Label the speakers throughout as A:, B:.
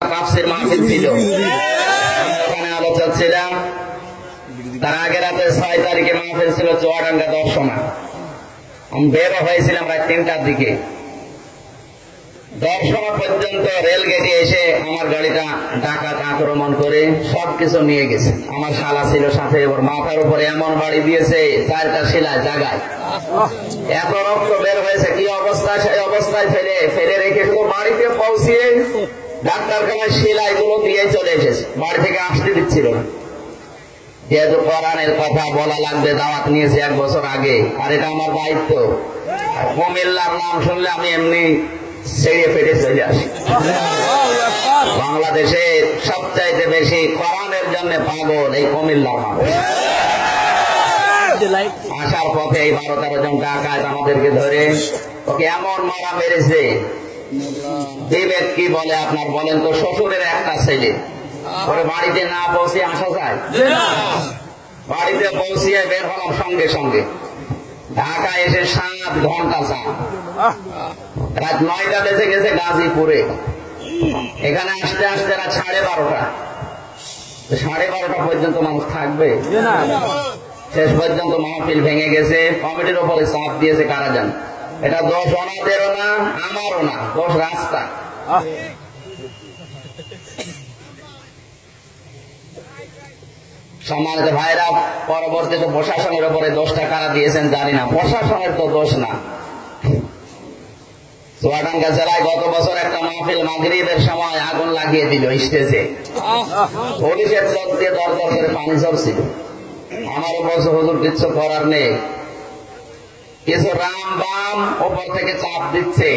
A: কাপসের মাহফিল ছিল। ওখানে আলোচনা ছিলাম তার আগে রাতে ছয় তারিখে মাহফিল ছিল চুয়াডাঙ্গা দর্শনা। আমি বের হয়েছিলাম রাত তিনটার দিকে। দর্শনা পর্যন্ত রেল গেটে এসে আমার গাড়িটা ডাকাত আক্রমণ করে সবকিছু নিয়ে গেছে। আমার শালা ছিল সাথে ওর মাথার উপরে এমন বাড়ি দিয়েছে চারটা শিলায় জায়গায় এত রক্ত বের হয়েছে কি অবস্থা সেই অবস্থায় ফেলে ফেলে রেখে শুধু বাড়িতে পৌঁছিয়ে ডাক্তারখানায় সেলাই গুলো দিয়ে চলে এসেছে। বাড়ি থেকে আসতে দিচ্ছিল না। যেহেতু কোরআনের কথা বলা লাগবে, দাওয়াত নিয়েছে এক বছর আগে, আর এটা আমার দায়িত্ব। কুমিল্লার নাম শুনলে আমি এমনি ছেড়ে ফেটে চলে আসি। বাংলাদেশে সবচাইতে বেশি কোরআনের জন্য পাগল এই কুমিল্লার মানুষ। আসার পথে এই বারো তেরো জন ডাকাত আমাদেরকে ধরে, ওকে এমন মারা মেরেছে বিবেক কি বলে আপনার বলেন তো? শ্বশুরের একটা ছেলে। ওরে বাড়িতে না পৌঁছে আসা যায়? বাড়িতে পৌঁছিয়ে বের হলাম সঙ্গে সঙ্গে। ঢাকা এসে সাত ঘণ্টা চা। রাত নয়টা বেজে গেছে গাজীপুরে। এখানে আসতে আসতে রাত সাড়ে বারোটা। সাড়ে বারোটা পর্যন্ত মানুষ থাকবে। শেষ পর্যন্ত মাহফিল ভেঙে গেছে। কমিটির উপরে চাপ দিয়েছে কারা যান এটা দোষ ওনাদেরও না না দোষ রাস্তা। সম্মানিত ভাইরা পরবর্তীতে প্রশাসনের উপরে দোষটা কারা দিয়েছেন জানি না প্রশাসনের তো দোষ না। চুয়াডাঙ্গা জেলায় গত বছর একটা মাহফিল মাগরীবের সময় আগুন লাগিয়ে দিল স্টেজে। পুলিশের চোখ দিয়ে দর দর করে পানি ঝরছিল। আমার বলছে হুজুর কিচ্ছু করার নেই। কিছু রাম বাম ওপর থেকে চাপ দিচ্ছে।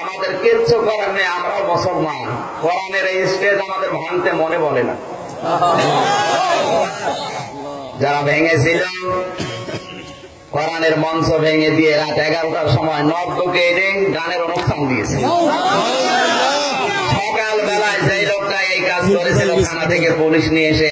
A: আমাদের কিচ্ছু করার নেই, আমরাও মুসলমান। কোরআনের এই স্টেজ আমাদের ভাঙতে মনে বলে না। যারা ভেঙেছিল, কোরআনের মঞ্চ ভেঙে দিয়ে রাত এগারোটার সময় নর্দকে এনে গানের অনুষ্ঠান দিয়েছে। সকাল বেলায় যেই লোকটা এই কাজ করেছিল, থানা থেকে পুলিশ নিয়ে এসে